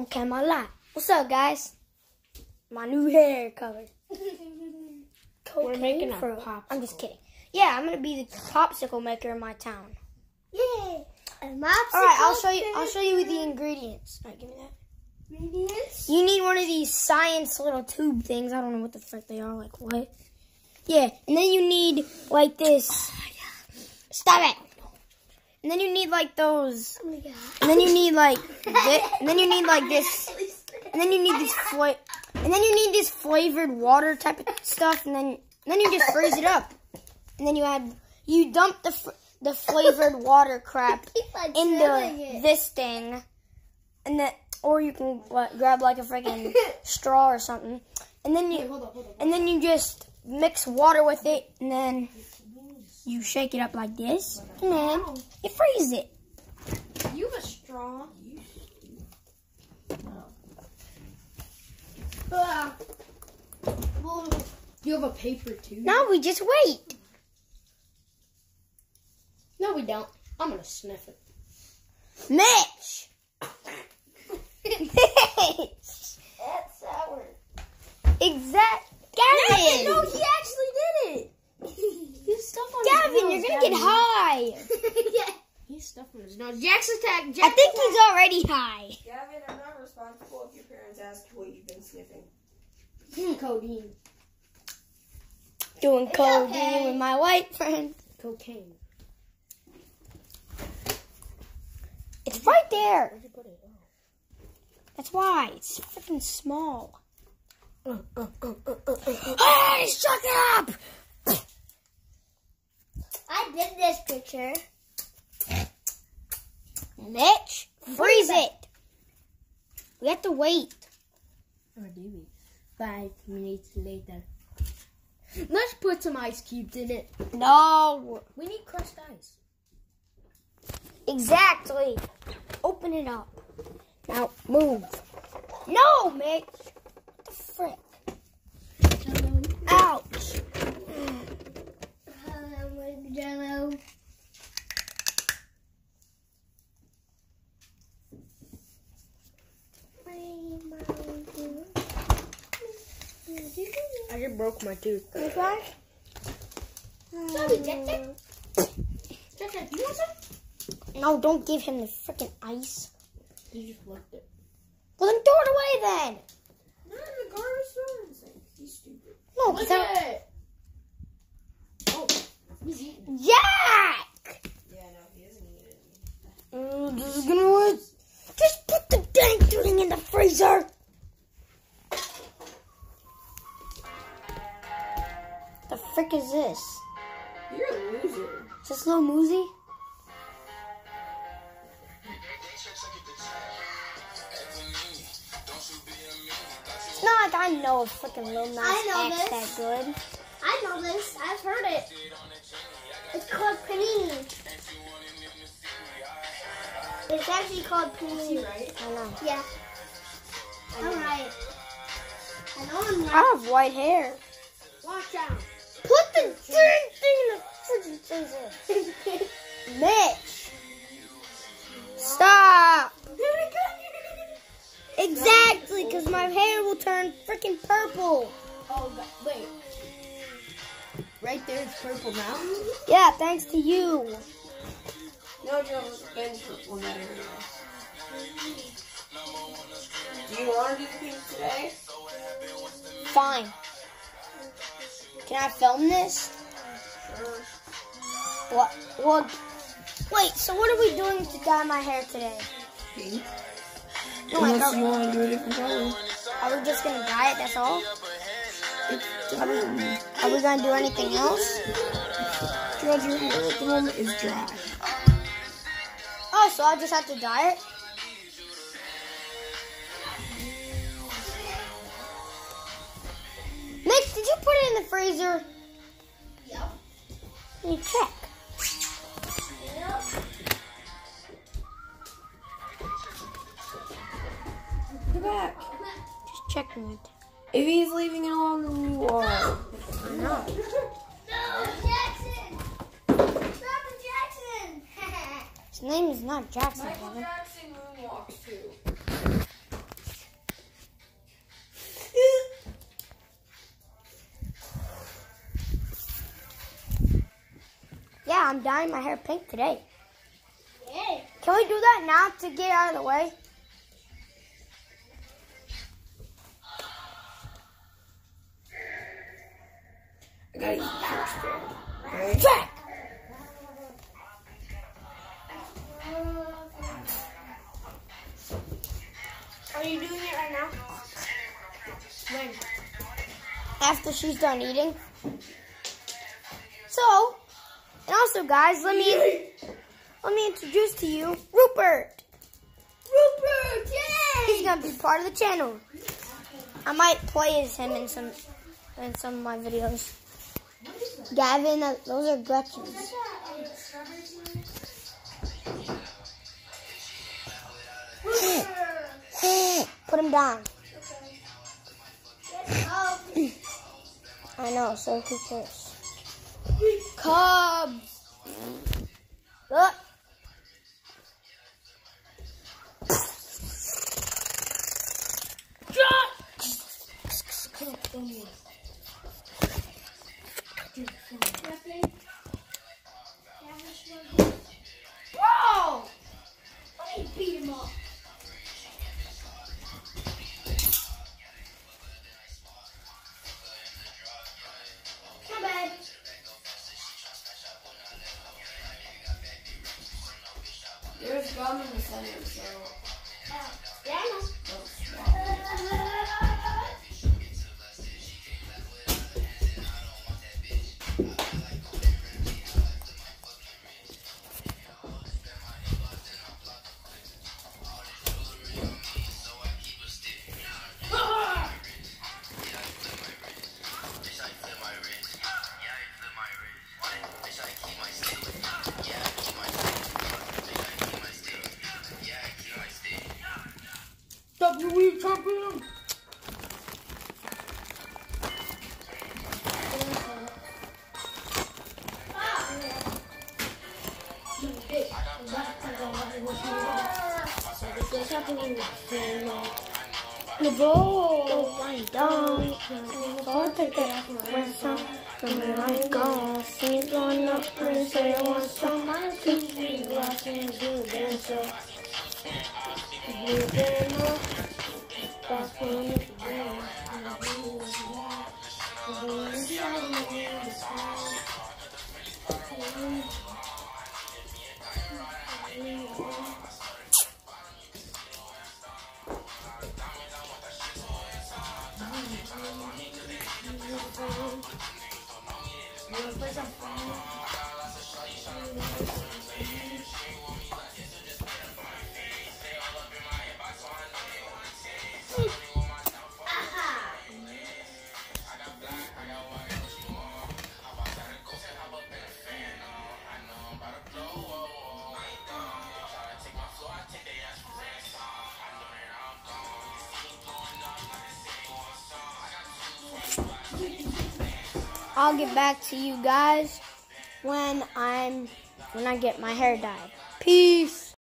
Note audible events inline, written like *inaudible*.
Okay, my life. What's up, guys? My new hair color. *laughs* We're making a popsicle. I'm just kidding. Yeah, I'm gonna be the popsicle maker in my town. Yay! All right, I'll show you. I'll show you the ingredients. All right, give me that. ingredients. You need one of these science little tube things. I don't know what the frick they are. Like what? Yeah, and then you need like this. Oh, Stop it. And then you need like those. Oh my god. And then you need like this. And then you need like *laughs* this. And then you need this fla- And then you need this flavored water type of stuff. And then and then you just freeze it up. And then you add. You dump the fr- the flavored *laughs* water crap *laughs* on into this thing, and then or you can what, grab like a freaking straw or something, and then you Hold up, hold up. and then you just mix water with it, and then you shake it up like this, and then you freeze it. You have a straw. Well, You have a paper too. Now we just wait. No, we don't. I'm gonna sniff it. Mitch. Mitch. that's sour. Exact. Gavin. No, he actually did it. He's Gavin, you're gonna get high. *laughs* yeah. He's stuff on his nose. Jackson tag. Jackson I think he's already high. Gavin, I'm not responsible if your parents ask what you've been sniffing. codeine. Doing codeine okay. with my white friend. Cocaine. It's right there. Where'd you put it? That's why. It's freaking small. Oh. Uh, uh, uh, uh, uh, uh. Hey, shut up! I did this picture. Mitch, freeze it. We have to wait. Or do we? Five minutes later. Let's put some ice cubes in it. No. We need crushed ice. Exactly. Open it up. Now move. No, Mitch. What the frick? Jello. I just broke my tooth. Sorry, Jackson. Jackson, you want some? No, don't give him the freaking ice. You just left it. Well, then throw it away then. Not in the garbage store. It's he's stupid. No, 'cause I- it. Oh, he's eating. Jack. Yeah, no, he doesn't eat it. Mm, this is gonna work. Just put the dang thing in the freezer. The frick is this? You're a loser. Is this little Moosey? It's not like I know a freaking Lil Nas I know X this. that good. I know this. I've heard it. It's called panini. It's actually called panini. Right? I know. Yeah. I'm right. I know I'm I have white hair. Watch out. Put the dang thing in the freaking freezer. *laughs* Mitch. Stop. *laughs* Exactly, because my hair will turn freaking purple. Oh, God. wait. Right there, it's purple now. Yeah, thanks to you. No, Joe, been purple in that area. Do you want to do the pink today? Fine. Can I film this? Sure. What? Well, wait. So what are we doing to dye my hair today? Pink. No, Unless you want to do a different color. are we just gonna dye it? That's all. It's we, are we gonna do anything else? George, your hair at the moment is dry. Oh, so I just have to dye it? Mitch, did you put it in the freezer? Yep. Let me check. Go back. Just checking it. If he's leaving it alone, then you are. No. Jackson. Stop Jackson. His name is not Jackson. Michael Jackson moonwalks too. Yeah, I'm dyeing my hair pink today. Yay. Can we do that now to get out of the way? Jack! Are you doing it right now? When? After she's done eating. So, and also guys, let me let me introduce to you Rupert. Rupert, yay! He's gonna be part of the channel. I might play as him in some in some of my videos. Gavin, uh, those are Gretchen's. Put him down. I know, so who cares? Cubs. Look. Whoa! Gum in the center, The ball went down. I'll take it with some. My goal, she's going up and say, I want some. My TV watching you dancer. You dinner. That's when it's done. I'll get back to you guys when I'm when I get my hair dyed. Peace.